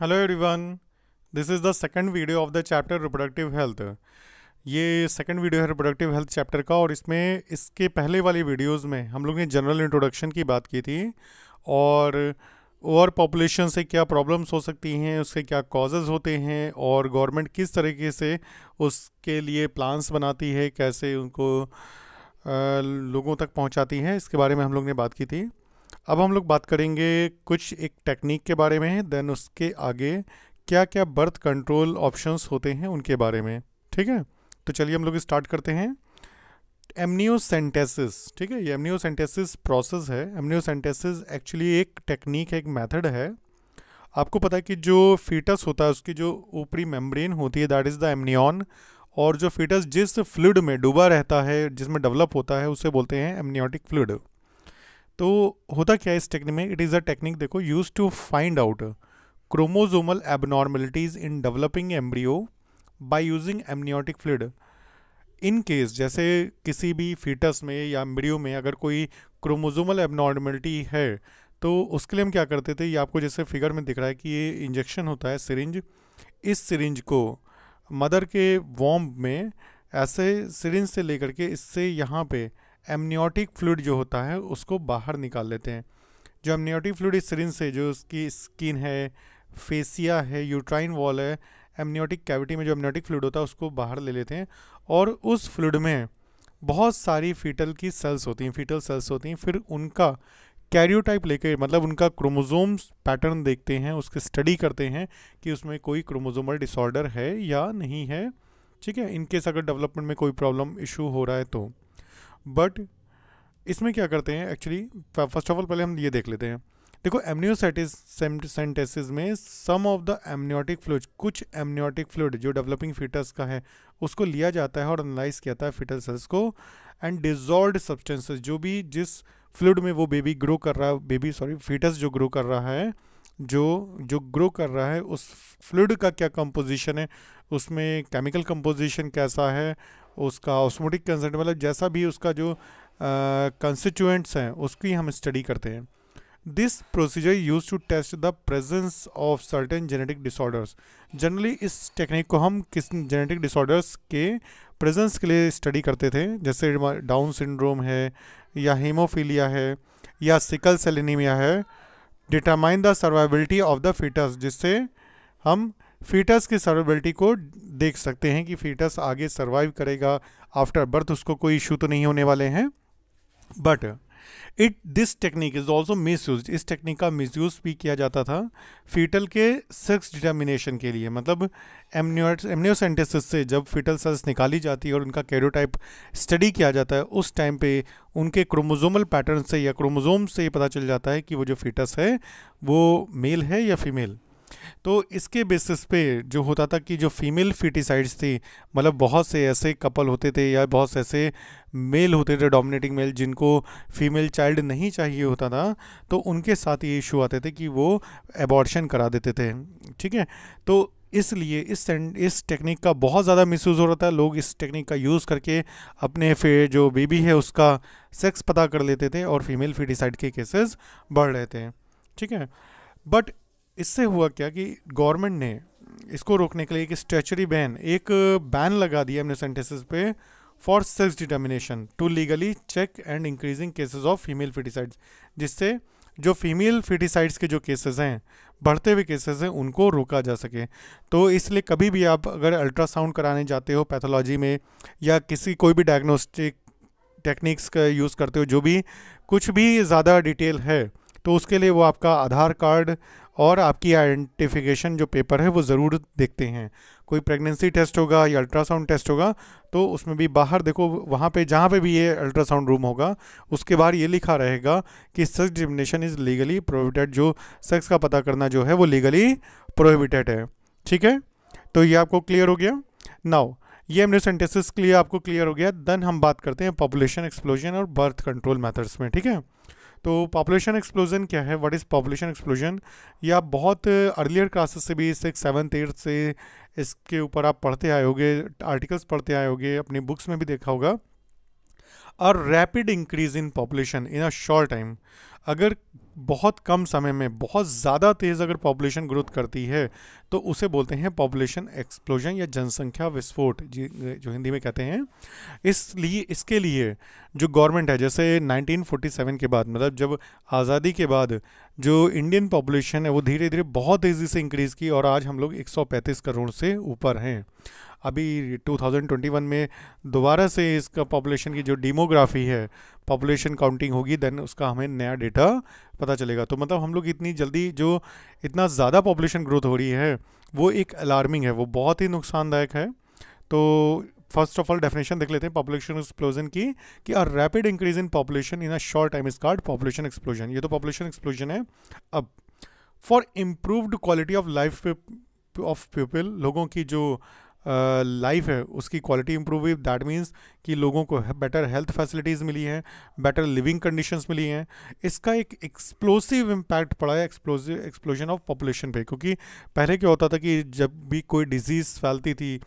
Hello everyone this is the second video of the chapter reproductive health ये second video है reproductive health chapter का और इसमें इसके पहले वाली वीडियोस में हम लोग ने जनरल इंट्रोडक्शन की बात की थी और ओवर पॉपुलेशन से क्या प्रॉब्लम्स हो सकती हैं उसके क्या कॉजेज़ होते हैं और गवर्नमेंट किस तरीके से उसके लिए प्लान्स बनाती है कैसे उनको आ, लोगों तक पहुँचाती है इसके बारे में हम लोग ने बात की थी। अब हम लोग बात करेंगे कुछ एक टेक्निक के बारे में देन उसके आगे क्या क्या बर्थ कंट्रोल ऑप्शंस होते हैं उनके बारे में, ठीक है? तो चलिए हम लोग स्टार्ट करते हैं। एमनियोसेंटेसिस ठीक है? ये एमनियोसेंटेसिस प्रोसेस है। एमनियोसेंटेसिस एक्चुअली एक टेक्निक है एक मेथड है। आपको पता है कि जो फीटस होता है, उसकी जो ऊपरी मेम्ब्रेन होती है दैट इज़ द एमनियन और जो फीटस जिस फ्लूड में डूबा रहता है, जिसमें डेवलप होता है, उसे बोलते हैं एमनियोटिक फ्लूड तो होता क्या है इस टेक्निक में? इट इज़ अ टेक्निक देखो use to find out chromosomal abnormalities in developing embryo by using amniotic fluid in case जैसे किसी भी फीटस में या एम्ब्रियो में अगर कोई क्रोमोजोमल एबनॉर्मेलिटी है तो उसके लिए हम क्या करते थे? ये आपको जैसे फिगर में दिख रहा है कि ये इंजेक्शन होता है सिरिंज इस सिरिंज को मदर के वॉम्ब में ऐसे सिरिंज से लेकर के इससे यहाँ पे एमनियोटिक फ्लूड जो होता है, उसको बाहर निकाल लेते हैं। जो एमनियोटिक फ्लूड इस सिरिंज से, जो उसकी स्किन है, फेसिया है, यूट्राइन वॉल है, एमनियोटिक कैविटी में जो एमनियोटिक फ्लूड होता है, उसको बाहर ले लेते हैं और उस फ्लूड में बहुत सारी फीटल की सेल्स होती हैं, फीटल सेल्स होती हैं। फिर उनका कैरियोटाइप लेकर मतलब उनका क्रोमोजोम्स पैटर्न देखते हैं, उसके स्टडी करते हैं कि उसमें कोई क्रोमोजोमल डिसऑर्डर है या नहीं है। ठीक है, इनकेस अगर डेवलपमेंट में कोई प्रॉब्लम इशू हो रहा है तो। बट इसमें क्या करते हैं एक्चुअली फ़र्स्ट ऑफ़ ऑल पहले हम ये देख लेते हैं। देखो एमनियोसाइटिस में some of the amniotic fluid कुछ एमनियोटिक फ्लूड जो डेवलपिंग फीटस का है, उसको लिया जाता है और एनालाइज किया जाता है फीटल सेल्स को एंड डिजॉल्व सब्सटेंसेस जो भी जिस फ्लूड में वो बेबी ग्रो कर रहा है बेबी सॉरी फीटस जो ग्रो कर रहा है, जो जो ग्रो कर रहा है, उस फ्लूड का क्या कंपोजिशन है, उसमें केमिकल कंपोजिशन कैसा है उसका ऑस्मोटिक कंसेंट मतलब जैसा भी उसका जो कंस्टिट्यूएंट्स हैं, उसकी हम स्टडी करते हैं। This procedure use to test the presence of certain genetic disorders generally इस टेक्निक को हम किस जेनेटिक डिसऑर्डर्स के प्रेजेंस के लिए स्टडी करते थे, जैसे डाउन सिंड्रोम है, या हीमोफीलिया है, या सिकल सेलिनीमिया है determine the survivability of the foetus जिससे हम फीटस की सर्वाइबिलिटी को देख सकते हैं कि फीटस आगे सर्वाइव करेगा। आफ्टर बर्थ उसको कोई इशू तो नहीं होने वाले हैं। But it this technique is also misuse इस टेक्निक का मिस यूज़ भी किया जाता था फीटल के सेक्स डिटर्मिनेशन के लिए। मतलब एमनियोसेंटेसिस से जब फीटल सेल्स निकाली जाती है और उनका कैरोटाइप स्टडी किया जाता है, उस टाइम पे उनके क्रोमोजोमल पैटर्न से या क्रोमोजोम से ये पता चल जाता है कि वो जो फीटस है, वो मेल है या फीमेल तो इसके बेसिस पे जो होता था कि जो फीमेल फिटिसाइड्स थी मतलब बहुत से ऐसे कपल होते थे या बहुत से ऐसे मेल होते थे डोमिनेटिंग मेल जिनको फीमेल चाइल्ड नहीं चाहिए होता था तो उनके साथ ये इशू आते थे कि वो एबॉर्शन करा देते थे। ठीक है? तो इसलिए इस इस टेक्निक का बहुत ज़्यादा मिसयूज़ हो रहा था। लोग इस टेक्निक का यूज़ करके अपने फिर जो बेबी है, उसका सेक्स पता कर लेते थे और फीमेल फिटिसाइड के केसेस बढ़ रहे थे। ठीक है? बट इससे हुआ क्या कि गवर्नमेंट ने इसको रोकने के लिए एक स्टेचरी बैन एक बैन लगा दिया एमनेसेंटेसिस पे for sex determination to legally check and increasing cases of female foeticides जिससे जो फीमेल फिटिसाइड्स के जो केसेस हैं, बढ़ते हुए केसेस हैं, उनको रोका जा सके। तो इसलिए कभी भी आप अगर अल्ट्रासाउंड कराने जाते हो पैथोलॉजी में या किसी, कोई भी डायग्नोस्टिक टेक्निक्स का यूज़ करते हो, जो भी, कुछ भी ज़्यादा डिटेल है तो उसके लिए वो आपका आधार कार्ड और आपकी आइडेंटिफिकेशन जो पेपर है, वो ज़रूर देखते हैं। कोई प्रेगनेंसी टेस्ट होगा या अल्ट्रासाउंड टेस्ट होगा तो उसमें भी बाहर देखो, वहाँ पे, जहाँ पे भी ये अल्ट्रासाउंड रूम होगा, उसके बाहर ये लिखा रहेगा कि sex determination is legally prohibited जो सेक्स का पता करना जो है, वो लीगली प्रोहिबिटेड है। ठीक है? तो ये आपको क्लियर हो गया। नाउ ये एमनियोसेंटेसिस के लिए आपको क्लियर हो गया। देन हम बात करते हैं पॉपुलेशन एक्सप्लोजन और बर्थ कंट्रोल मेथड्स में, ठीक है? तो पॉपुलेशन एक्सप्लोजन क्या है? व्हाट इज़ पॉपुलेशन एक्सप्लोजन या बहुत अर्लियर क्लासेस से भी सिक्स सेवन्थ एट्थ से इसके ऊपर आप पढ़ते आए होगे आर्टिकल्स पढ़ते आए होगे, अपनी बुक्स में भी देखा होगा। और rapid increase in population in a short time अगर बहुत कम समय में, बहुत ज़्यादा तेज़ अगर पॉपुलेशन ग्रोथ करती है तो उसे बोलते हैं पॉपुलेशन एक्सप्लोजन या जनसंख्या विस्फोट, जो हिंदी में कहते हैं। इसलिए इसके लिए जो गवर्नमेंट है, जैसे 1947 के बाद मतलब जब आज़ादी के बाद जो इंडियन पॉपुलेशन है, वो धीरे धीरे बहुत तेज़ी से इंक्रीज़ की और आज हम लोग 135 करोड़ से ऊपर हैं। अभी 2021 में दोबारा से इसका पॉपुलेशन की जो डेमोग्राफी है पॉपुलेशन काउंटिंग होगी देन उसका हमें नया डेटा पता चलेगा। तो मतलब हम लोग इतनी जल्दी जो इतना ज़्यादा पॉपुलेशन ग्रोथ हो रही है, वो एक अलार्मिंग है, वो बहुत ही नुकसानदायक है। तो फ़र्स्ट ऑफ़ ऑल डेफिनेशन देख लेते हैं पॉपुलेशन एक्सप्लोजन की, कि a rapid increase in population in a short time is called population explosion ये तो पॉपुलेशन एक्सप्लोजन है अब। For improved quality of life of people लोगों की जो लाइफ है, उसकी क्वालिटी इंप्रूव हुई। दैट मीन्स कि लोगों को बेटर हेल्थ फैसिलिटीज़ मिली हैं बेटर लिविंग कंडीशंस मिली हैं। इसका एक एक्सप्लोसिव इम्पैक्ट पड़ा है एक्सप्लोसिव एक्सप्लोजन ऑफ़ पॉपुलेशन पे, क्योंकि पहले क्या होता था कि जब भी कोई डिज़ीज़ फैलती थी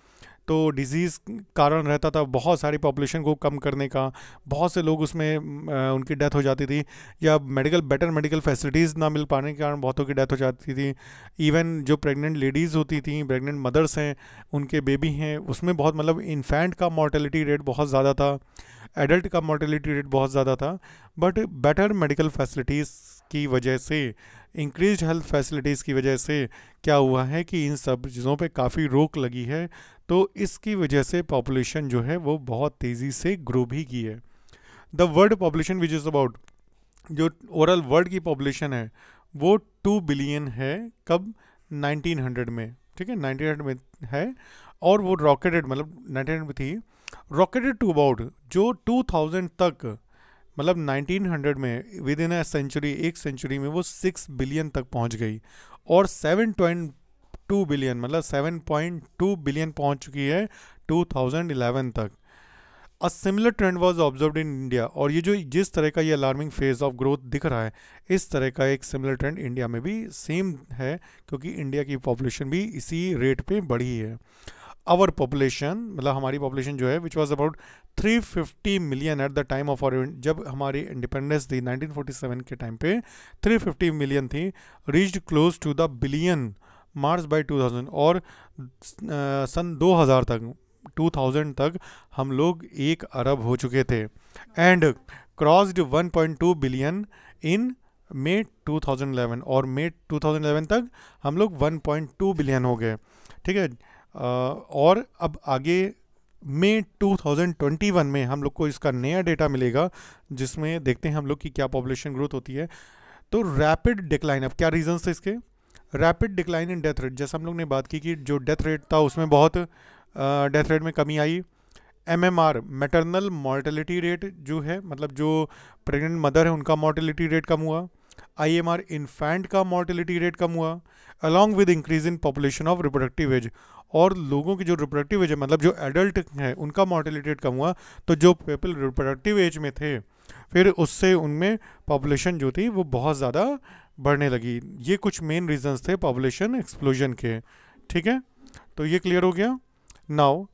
तो डिज़ीज़ कारण रहता था बहुत सारी पॉपुलेशन को कम करने का, बहुत से लोग उसमें उनकी डेथ हो जाती थी या मेडिकल बेटर मेडिकल फैसिलिटीज़ ना मिल पाने के कारण बहुतों की डेथ हो जाती थी। इवन जो प्रेग्नेंट लेडीज़ होती थी प्रेग्नेंट मदर्स हैं, उनके बेबी हैं, उसमें बहुत मतलब इन्फेंट का मोर्टेलिटी रेट बहुत ज़्यादा था एडल्ट का मोर्टेलिटी रेट बहुत ज़्यादा था बट बेटर मेडिकल फैसिलिटीज़ की वजह से इंक्रीज हेल्थ फैसिलिटीज़ की वजह से क्या हुआ है कि इन सब चीज़ों पे काफ़ी रोक लगी है तो इसकी वजह से पॉपुलेशन जो है वो बहुत तेज़ी से ग्रो भी की है। The world population which is about जो ओवरऑल वर्ल्ड की पॉपुलेशन है, वो टू बिलियन है कब? 1900 में, ठीक है? 1900 में है और वो रॉकेटेड मतलब 1900 में थी रॉकेटेड टू अबाउट जो 2000 तक मतलब 1900 में विद इन अ सेंचुरी एक सेंचुरी में वो सिक्स बिलियन तक पहुँच गई। और सेवन पॉइंट टू बिलियन मतलब सेवन पॉइंट टू बिलियन पहुँच चुकी है 2011 तक। A similar trend was observe in India और ये जो, जिस तरह का ये अलार्मिंग फ़ेज़ ऑफ़ ग्रोथ दिख रहा है, इस तरह का एक सिमिलर ट्रेंड इंडिया में भी सेम है, क्योंकि इंडिया की पॉपुलेशन भी इसी रेट पे बढ़ी है। आवर पॉपुलेशन मतलब हमारी पॉपुलेशन जो है which was about 350 million at the time of our जब हमारी इंडिपेंडेंस थी 1947 के टाइम पे 350 मिलियन थी reached close to the billion mark by 2000 और सन 2000 तक 2000 तक हम लोग एक अरब हो चुके थे। And crossed 1.2 billion in May 2011 और मे 2011 तक हम लोग 1.2 बिलियन हो गए। ठीक है? और अब आगे मई 2021 में हम लोग को इसका नया डेटा मिलेगा, जिसमें देखते हैं हम लोग की क्या पॉपुलेशन ग्रोथ होती है। तो रैपिड डिक्लाइन अब क्या रीजंस थे इसके? Rapid decline in death rate जैसे हम लोग ने बात की कि जो डेथ रेट था उसमें बहुत डेथ रेट में कमी आई। M M R maternal mortality rate जो है मतलब जो प्रेग्नेंट मदर है, उनका मॉर्टेलिटी रेट कम हुआ। आई एम आर इन्फेंट का मॉर्टेलिटी रेट कम हुआ along with increase in population of reproductive age और लोगों की जो रिप्रोडक्टिव एज है मतलब जो एडल्ट है, उनका मॉर्टेलिटी रेट कम हुआ तो जो पीपल रिप्रोडक्टिव एज में थे, फिर उससे उनमें पॉपुलेशन जो थी, वो बहुत ज़्यादा बढ़ने लगी। ये कुछ मेन रीजंस थे पॉपुलेशन एक्सप्लोजन के। ठीक है? तो ये क्लियर हो गया। Now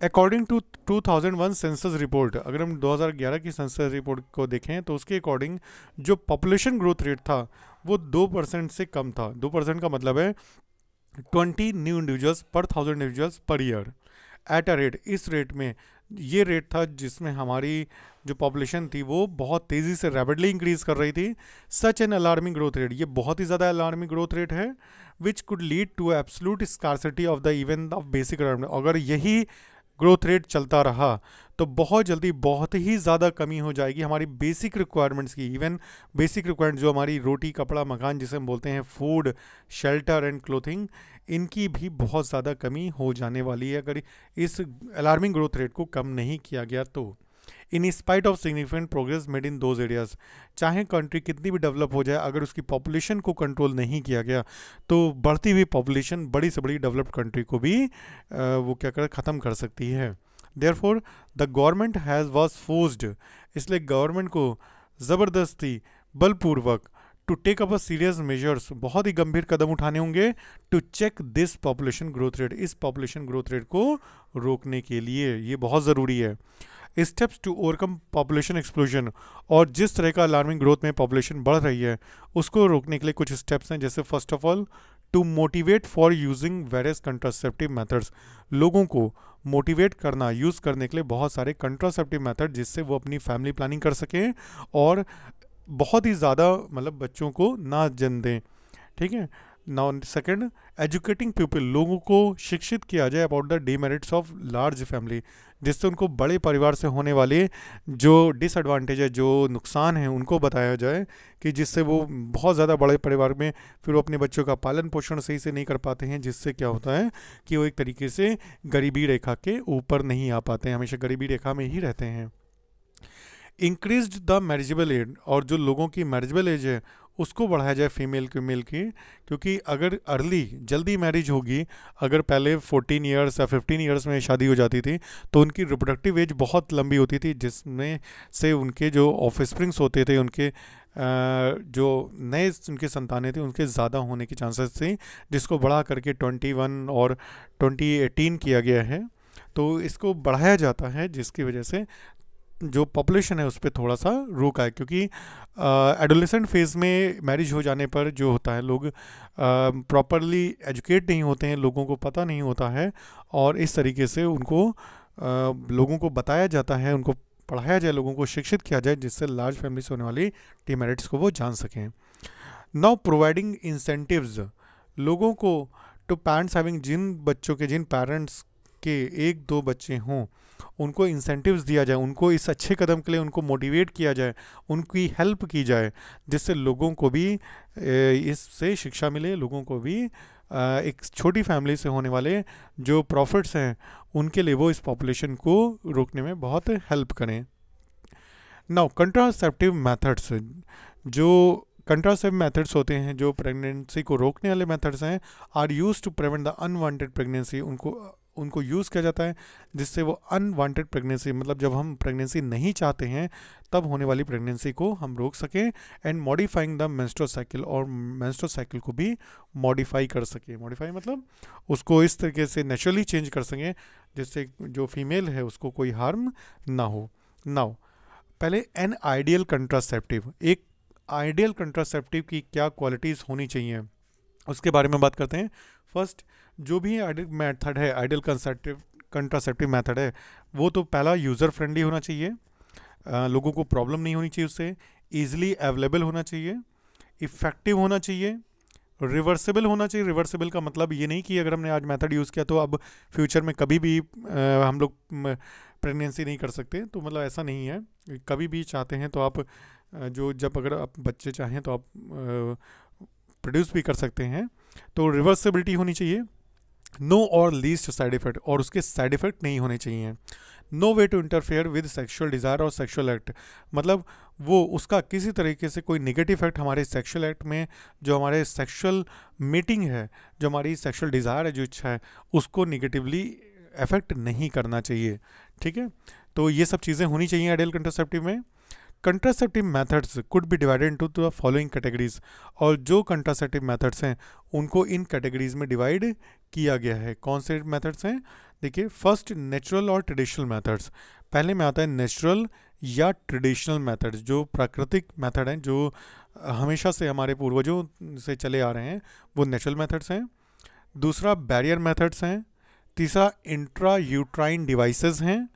according to 2001 census report अगर हम 2011 की सेंसस रिपोर्ट को देखें तो उसके अकॉर्डिंग जो पॉपुलेशन ग्रोथ रेट था, वो दो परसेंट से कम था। दो परसेंट का मतलब है twenty new individuals per thousand individuals per year. At a rate इस रेट में, ये रेट था जिसमें हमारी जो पॉपुलेशन थी, वो बहुत तेज़ी से रैपिडली इंक्रीज कर रही थी। Such an alarming growth rate ये बहुत ही ज़्यादा अलार्मिंग ग्रोथ रेट है which could lead to absolute scarcity of the event of basic अगर यही ग्रोथ रेट चलता रहा तो बहुत जल्दी बहुत ही ज़्यादा कमी हो जाएगी हमारी बेसिक रिक्वायरमेंट्स की। इवन बेसिक रिक्वायरमेंट जो हमारी रोटी, कपड़ा, मकान जिसे हम बोलते हैं फ़ूड शेल्टर एंड क्लोथिंग इनकी भी बहुत ज़्यादा कमी हो जाने वाली है। अगर इस अलार्मिंग ग्रोथ रेट को कम नहीं किया गया तो। In spite of significant progress made in those areas चाहे कंट्री कितनी भी डेवलप हो जाए, अगर उसकी पॉपुलेशन को कंट्रोल नहीं किया गया तो बढ़ती हुई पॉपुलेशन बड़ी से बड़ी डेवलप्ड कंट्री को भी वो क्या कर, ख़त्म कर सकती है। Therefore the government has was forced इसलिए गवर्नमेंट को ज़बरदस्ती, बलपूर्वक to take up serious measures बहुत ही गंभीर कदम उठाने होंगे to check this population growth rate इस पॉपुलेशन ग्रोथ रेट को रोकने के लिए। ये बहुत ज़रूरी है। Steps to overcome population explosion और जिस तरह का अलार्मिंग ग्रोथ में पॉपुलेशन बढ़ रही है, उसको रोकने के लिए कुछ स्टेप्स हैं। जैसे first of all to motivate for using various contraceptive methods लोगों को मोटिवेट करना यूज़ करने के लिए बहुत सारे कंट्रासेप्टिव मेथड जिससे वो अपनी फैमिली प्लानिंग कर सकें और बहुत ही ज़्यादा मतलब बच्चों को ना जन्म दें। ठीक है? नाउ सेकंड, एजुकेटिंग पीपल, लोगों को शिक्षित किया जाए about the demerits of large family जिससे उनको बड़े परिवार से होने वाले जो डिसएडवांटेज है, जो नुकसान है, उनको बताया जाए कि जिससे वो बहुत ज़्यादा बड़े परिवार में फिर वो अपने बच्चों का पालन पोषण सही से नहीं कर पाते हैं, जिससे क्या होता है कि वो एक तरीके से गरीबी रेखा के ऊपर नहीं आ पाते हैं, हमेशा गरीबी रेखा में ही रहते हैं। इंक्रीज द मैरिजेबल एज और जो लोगों की मैरिजेबल एज है उसको बढ़ाया जाए फीमेल के मेल की, क्योंकि अगर अर्ली जल्दी मैरिज होगी, अगर पहले 14 इयर्स या 15 इयर्स में शादी हो जाती थी तो उनकी रिप्रोडक्टिव एज बहुत लंबी होती थी, जिसमें से उनके जो ऑफ़ स्प्रिंग्स होते थे, उनके जो नए उनके संतानें थे, उनके ज़्यादा होने की चांसेस थी, जिसको बढ़ा करके 21 और 2018 किया गया है। तो इसको बढ़ाया जाता है, जिसकी वजह से जो पॉपुलेशन है उस पर थोड़ा सा रोका है क्योंकि एडोलेसेंट फ़ेज़ में मैरिज हो जाने पर जो होता है लोग प्रॉपरली एजुकेट नहीं होते हैं लोगों को पता नहीं होता है और इस तरीके से उनको आ, लोगों को बताया जाता है उनको पढ़ाया जाए लोगों को शिक्षित किया जाए जिससे लार्ज फैमिली से होने वाली डिमेरिट्स को वो जान सकें। नाउ प्रोवाइडिंग इंसेंटिव्स लोगों को टू पेरेंट्स हैविंग जिन बच्चों के जिन पेरेंट्स के एक दो बच्चे हों उनको इंसेंटिव्स दिया जाए, उनको इस अच्छे कदम के लिए उनको मोटिवेट किया जाए, उनकी हेल्प की जाए, जिससे लोगों को भी इससे शिक्षा मिले, लोगों को भी एक छोटी फैमिली से होने वाले जो प्रॉफिट्स हैं, उनके लिए वो इस पॉपुलेशन को रोकने में बहुत हेल्प करें। नाउ कंट्रासेप्टिव मेथड्स जो कंट्रासेप्टिव मेथड्स होते हैं, जो प्रेगनेंसी को रोकने वाले मेथड्स हैं are use to prevent the unwanted pregnancy उनको उनको यूज़ किया जाता है, जिससे वो अनवांटेड प्रेगनेंसी मतलब जब हम प्रेगनेंसी नहीं चाहते हैं, तब होने वाली प्रेगनेंसी को हम रोक सकें and modifying the menstrual cycle और मेंस्ट्रुअल साइकिल को भी मॉडिफाई कर सकें। मॉडिफाई मतलब उसको इस तरीके से नेचुरली चेंज कर सकें, जिससे जो फीमेल है उसको कोई हार्म ना हो। नाउ पहले एन आइडियल कंट्रासेप्टिव एक आइडियल कंट्रासेप्टिव की क्या क्वालिटीज़ होनी चाहिए, उसके बारे में बात करते हैं। फ़र्स्ट जो भी मेथड है आइडियल कंसेप्टिव कंट्रासेप्टिव मेथड है वो तो पहला यूज़र फ्रेंडली होना चाहिए। आ, लोगों को प्रॉब्लम नहीं होनी चाहिए उससे। ईजिली अवेलेबल होना चाहिए। इफ़ेक्टिव होना चाहिए। रिवर्सिबल होना चाहिए। रिवर्सिबल का मतलब ये नहीं कि अगर हमने आज मेथड यूज़ किया तो अब फ्यूचर में कभी भी आ, हम लोग प्रेगनेंसी नहीं कर सकते। तो मतलब ऐसा नहीं है। कभी भी चाहते हैं तो आप जो जब अगर आप बच्चे चाहें तो आप प्रोड्यूस भी कर सकते हैं। तो रिवर्सिबिलिटी होनी चाहिए। नो और लीस्ट साइड इफ़ेक्ट, और उसके साइड इफ़ेक्ट नहीं होने चाहिए। No way to interfere with sexual desire और सेक्शुअल एक्ट। मतलब वो उसका किसी तरीके से कोई निगेटिव इफ़ेक्ट हमारे सेक्शुअल एक्ट में, जो हमारे सेक्शुअल मीटिंग है, जो हमारी सेक्शुअल डिज़ायर है, जो इच्छा है, उसको निगेटिवली इफ़ेक्ट नहीं करना चाहिए। ठीक है? तो ये सब चीज़ें होनी चाहिए आइडियल कंट्रासेप्टिव में। Contraceptive methods could be divided into the following categories, और जो कंट्रासेप्टिव मेथड्स हैं, उनको इन कैटेगरीज में डिवाइड किया गया है? कौन से मेथड्स हैं? देखिए फ़र्स्ट नेचुरल और ट्रेडिशनल मेथड्स पहले में आता है नेचुरल या ट्रेडिशनल मेथड्स जो प्राकृतिक मेथड हैं, जो हमेशा से हमारे पूर्वजों से चले आ रहे हैं, वो नेचुरल मेथड्स हैं। दूसरा बैरियर मेथड्स हैं। तीसरा इंट्रा यूट्राइन डिवाइसेस हैं।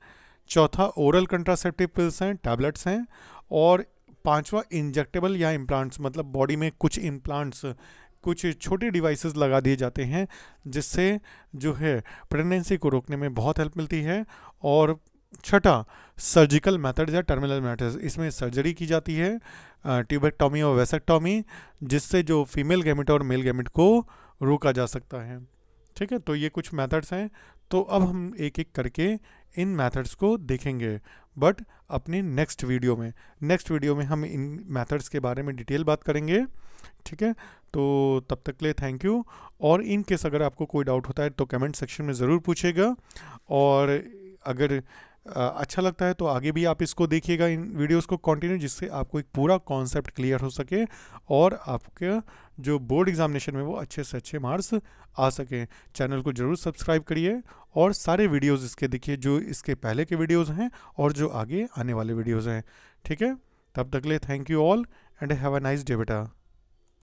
चौथा ओरल कंट्रासेप्टिव पिल्स हैं टैबलेट्स हैं। और पांचवा इंजेक्टेबल या इम्प्लांट्स मतलब बॉडी में कुछ इम्प्लांट्स कुछ छोटे डिवाइसेस लगा दिए जाते हैं, जिससे जो है प्रेगनेंसी को रोकने में बहुत हेल्प मिलती है और छठा सर्जिकल मेथड या टर्मिनल मेथड इसमें सर्जरी की जाती है ट्यूबेक्टॉमी और वेसेक्टॉमी जिससे जो फीमेल गैमिट और मेल गैमिट को रोका जा सकता है। ठीक है तो ये कुछ मेथड्स हैं। तो अब हम एक एक करके इन मेथड्स को देखेंगे बट अपनी नेक्स्ट वीडियो में। नेक्स्ट वीडियो में हम इन मेथड्स के बारे में डिटेल बात करेंगे। ठीक है तो तब तक लिए थैंक यू और इन केस अगर आपको कोई डाउट होता है तो कमेंट सेक्शन में ज़रूर पूछेगा और अगर अच्छा लगता है तो आगे भी आप इसको देखिएगा, इन वीडियोस को कंटिन्यू जिससे आपको एक पूरा कॉन्सेप्ट क्लियर हो सके और आपके जो बोर्ड एग्जामिनेशन में वो अच्छे से अच्छे मार्क्स आ सकें। चैनल को ज़रूर सब्सक्राइब करिए और सारे वीडियोस इसके देखिए, जो इसके पहले के वीडियोस हैं और जो आगे आने वाले वीडियोस हैं। ठीक है? तब तक ले thank you all and have a nice day बेटा।